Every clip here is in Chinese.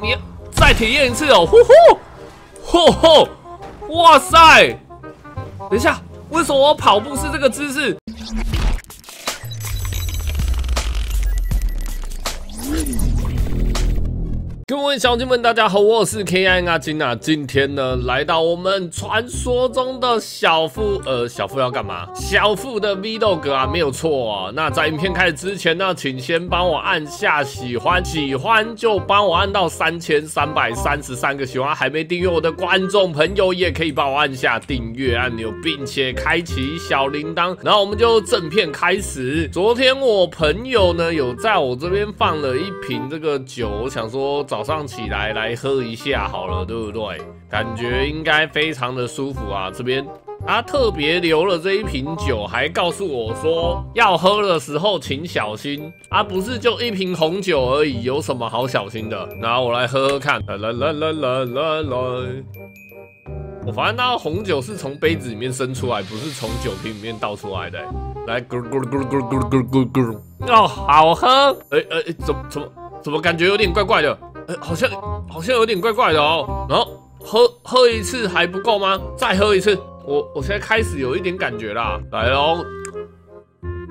你再体验一次哦！呼呼，吼吼，哇塞！等一下，为什么我跑步是这个姿势？各位小精们，大家好，我是 K I 阿金啊。今天呢，来到我们传说中的小富，呃，小富要干嘛？小富的 Vlog 啊，没有错啊。那在影片开始之前呢，请先帮我按下喜欢，喜欢就帮我按到三千三百三十三个喜欢。还没订阅我的观众朋友，也可以帮我按下订阅按钮，并且开启小铃铛。然后我们就正片开始。昨天我朋友呢，有在我这边放了一瓶这个酒，我想说找。早上起来来喝一下好了，对不对？感觉应该非常的舒服啊，这边。他特别留了这一瓶酒，还告诉我说要喝的时候请小心，啊，不是就一瓶红酒而已，有什么好小心的？那我来喝喝看。来来来来来来来。我发现那红酒是从杯子里面伸出来，不是从酒瓶里面倒出来的。来，咕噜咕噜咕噜咕噜咕噜咕噜咕噜。哦，好喝。哎哎哎，怎么怎么怎么感觉有点怪怪的？哎，好像好像有点怪怪的哦。然后喝喝一次还不够吗？再喝一次。我我现在开始有一点感觉啦。来喽。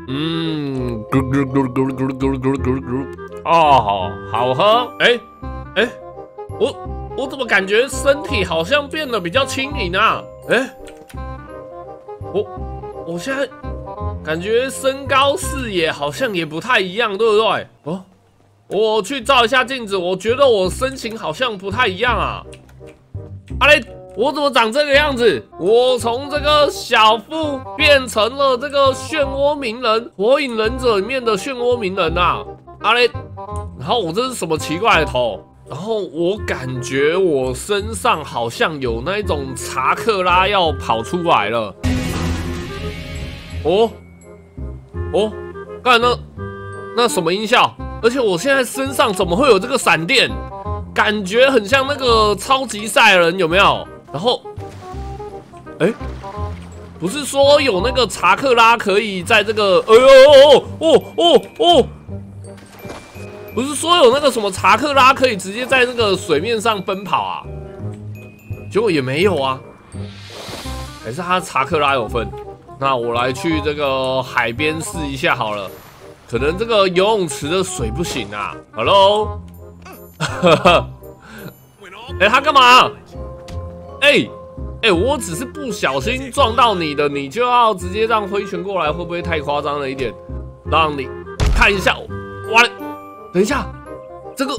嗯，咕噜咕噜咕噜咕噜咕噜咕噜咕噜咕咕。哦，好喝。哎哎，我我怎么感觉身体好像变得比较轻盈啊？哎，我我现在感觉身高视野好像也不太一样，对不对？哦。我去照一下镜子，我觉得我身形好像不太一样啊！阿雷，我怎么长这个样子？我从这个小腹变成了这个漩涡鸣人，火影忍者里面的漩涡鸣人呐！阿雷，然后我这是什么奇怪的头？然后我感觉我身上好像有那一种查克拉要跑出来了。哦哦，刚才那那什么音效？而且我现在身上怎么会有这个闪电？感觉很像那个超级赛人，有没有？然后，哎，不是说有那个查克拉可以在这个……哎呦哦哦哦哦！不是说有那个什么查克拉可以直接在那个水面上奔跑啊？结果也没有啊，还是他查克拉有分？那我来去这个海边试一下好了。可能这个游泳池的水不行啊，Hello，哎，他干嘛？哎，哎，我只是不小心撞到你的，你就要直接让挥拳过来，会不会太夸张了一点？让你看一下，哇，等一下，这个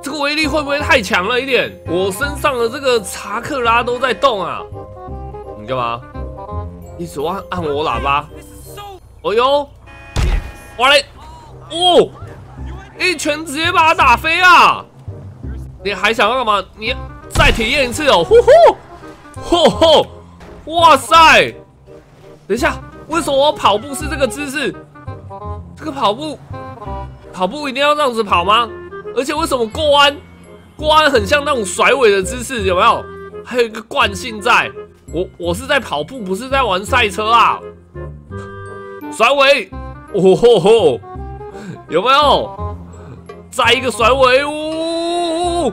这个威力会不会太强了一点？我身上的这个查克拉都在动啊！你干嘛？一直按按我喇叭？哦呦！哇嘞！哦，一拳直接把他打飞啊！你还想要干嘛？你再体验一次哦！呼呼，吼吼，哇塞！等一下，为什么我跑步是这个姿势？这个跑步，跑步一定要这样子跑吗？而且为什么过弯，过弯很像那种甩尾的姿势？有没有？还有一个惯性在。我我是在跑步，不是在玩赛车啊！甩尾。哦吼吼，有没有？再一个甩尾，呜！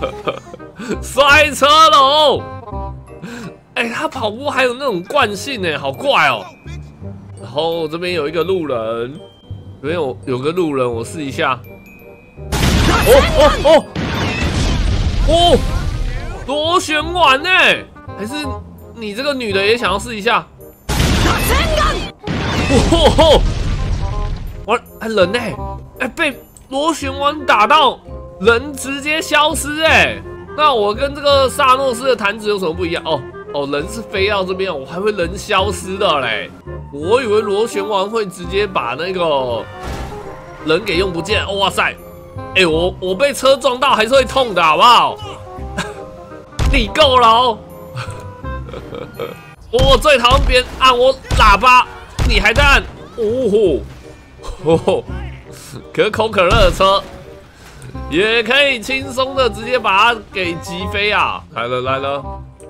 摔车喽！哎，他跑步还有那种惯性呢，好怪哦。然后这边有一个路人，这边有有个路人，我试一下。哦哦哦！哦，螺旋丸呢？还是你这个女的也想要试一下？嚯嚯！我还人呢？哎，被螺旋丸打到，人直接消失哎！那我跟这个萨诺斯的弹指有什么不一样？哦哦，人是飞到这边，我还会人消失的嘞！我以为螺旋丸会直接把那个人给用不见。哇塞！哎，我我被车撞到还是会痛的，好不好？你够了哦！我最讨厌别人按我喇叭。你还在按？哦吼，可口可乐的车也可以轻松的直接把它给击飞啊！来了来了，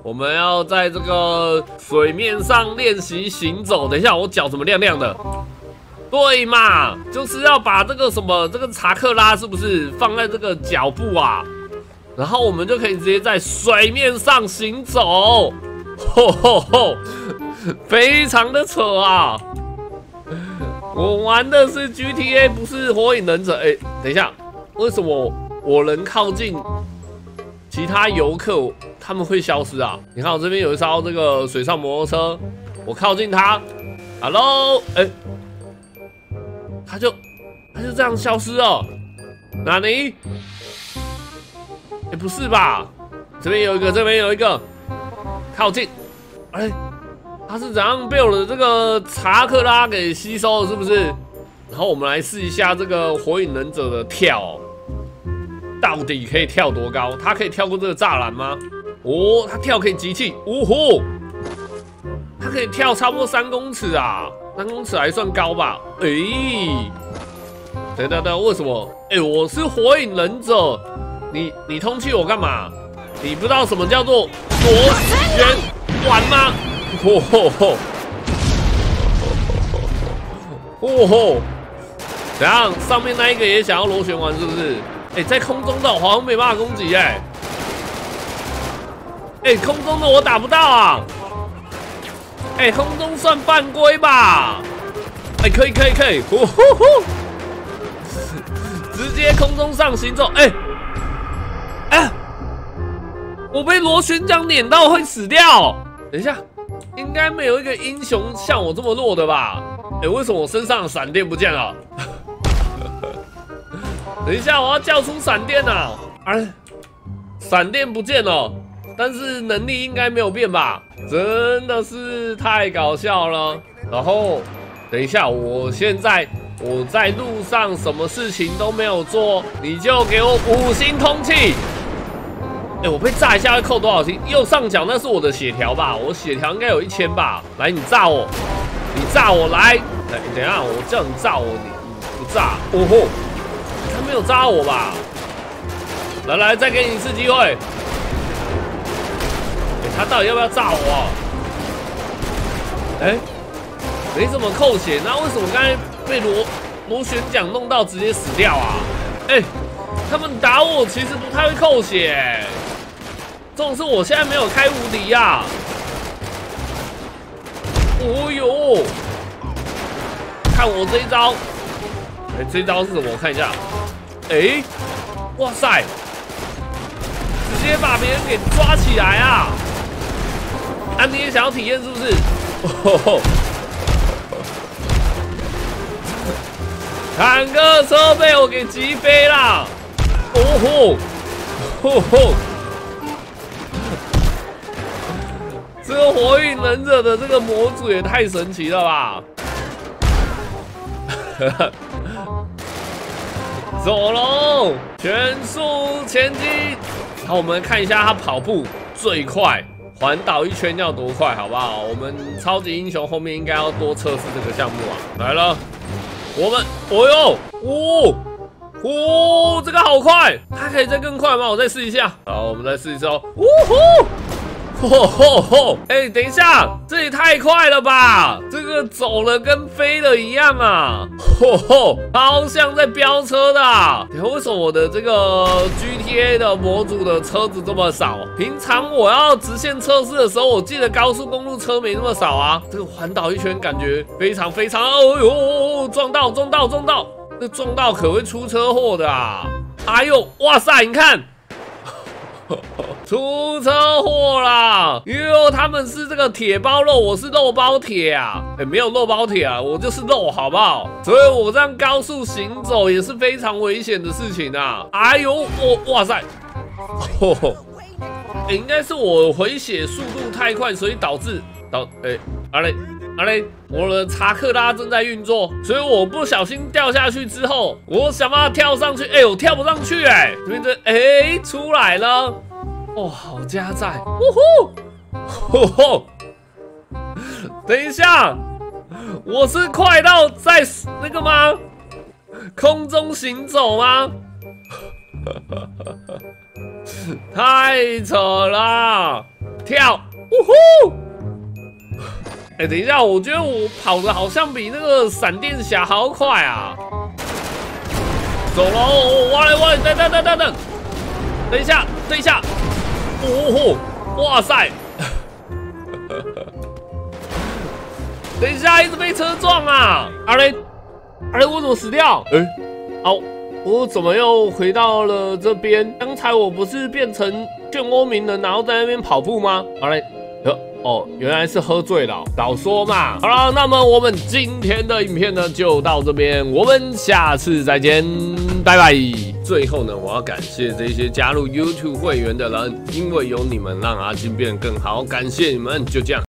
我们要在这个水面上练习行走。等一下，我脚怎么亮亮的？对嘛，就是要把这个什么这个查克拉是不是放在这个脚部啊？然后我们就可以直接在水面上行走，吼吼吼，非常的扯啊！我玩的是 GTA，不是火影忍者。哎，等一下，为什么我能靠近其他游客，他们会消失啊？你看我这边有一艘这个水上摩托车，我靠近它，Hello，哎，它就它就这样消失了，哪里？哎，不是吧？这边有一个，这边有一个，靠近，哎。他是怎样被我的这个查克拉给吸收了，是不是？然后我们来试一下这个火影忍者的跳，到底可以跳多高？他可以跳过这个栅栏吗？哦，他跳可以集气，呜呼！他可以跳差不多三公尺啊，三公尺还算高吧？哎，等等等，为什么？哎，我是火影忍者，你你通气我干嘛？你不知道什么叫做螺旋丸吗？吼吼吼！吼吼！怎样？上面那一个也想要螺旋丸是不是？哎，在空中的好像没办法攻击哎！哎，空中的我打不到啊！哎，空中算犯规吧？哎，可以可以可以！嚯嚯嚯！直接空中上行走！哎哎，我被螺旋桨碾到会死掉！等一下。应该没有一个英雄像我这么弱的吧？哎，为什么我身上闪电不见了？等一下，我要叫出闪电啊！哎，闪电不见了，但是能力应该没有变吧？真的是太搞笑了。然后，等一下，我现在我在路上什么事情都没有做，你就给我五星通气。哎，我被炸一下会扣多少星？右上角那是我的血条吧？我血条应该有一千吧？来，你炸我，你炸我来！哎，等下，我叫你炸我，你你不炸？哦吼，他没有炸我吧？来来，再给你一次机会。哎，他到底要不要炸我？哎，没怎么扣血，那为什么刚才被螺螺旋桨弄到直接死掉啊？哎，他们打我其实不太会扣血。重是我现在没有开无敌呀！哦呦，看我这一招！哎，这一招是什么？我看一下。哎，哇塞！直接把别人给抓起来啊！啊，你也想要体验是不是？坦克车被我给击飞了！哦吼！吼吼！这个火影忍者的这个模组也太神奇了吧！走喽，全速前进！好，我们看一下他跑步最快，环岛一圈要多快，好不好？我们超级英雄后面应该要多测试这个项目啊！来了，我们，哦呦，哦，哦，这个好快，它可以再更快吗？我再试一下。好，我们再试一次哦，呜呼！吼吼吼！哎，等一下，这也太快了吧！这个走了跟飞了一样啊！吼吼，好像在飙车的。啊为什么我的这个 GTA 的模组的车子这么少？平常我要直线测试的时候，我记得高速公路车没那么少啊。这个环岛一圈感觉非常非常……哦呦，撞到撞到撞到！这撞到可会出车祸的啊！哎呦，哇塞，你看。出车祸啦！哟，他们是这个铁包肉，我是肉包铁啊！哎，没有肉包铁啊，我就是肉，好不好？所以我这样高速行走也是非常危险的事情啊！哎呦，我哇塞！哎，应该是我回血速度太快，所以导致导哎，阿雷阿雷，我的查克拉正在运作，所以我不小心掉下去之后，我想办法跳上去，哎，我跳不上去，哎，这边这哎出来了。哦，好加载！呜呼，吼吼！等一下，我是快到在那个吗？空中行走吗？太扯了！跳！呜呼！哎，等一下，我觉得我跑的好像比那个闪电侠还要快啊！走喽，哇来哇，等等等等等，等一下，等一下，哦吼，哇塞！等一下，一直被车撞啊！阿雷，阿雷，我怎么死掉？哎，好，我怎么又回到了这边？刚才我不是变成漩涡鸣人，然后在那边跑步吗？阿雷。哦，原来是喝醉了，早说嘛！好了，那么我们今天的影片呢就到这边，我们下次再见，拜拜。最后呢，我要感谢这些加入 YouTube 会员的人，因为有你们让阿金变更好，感谢你们，就这样。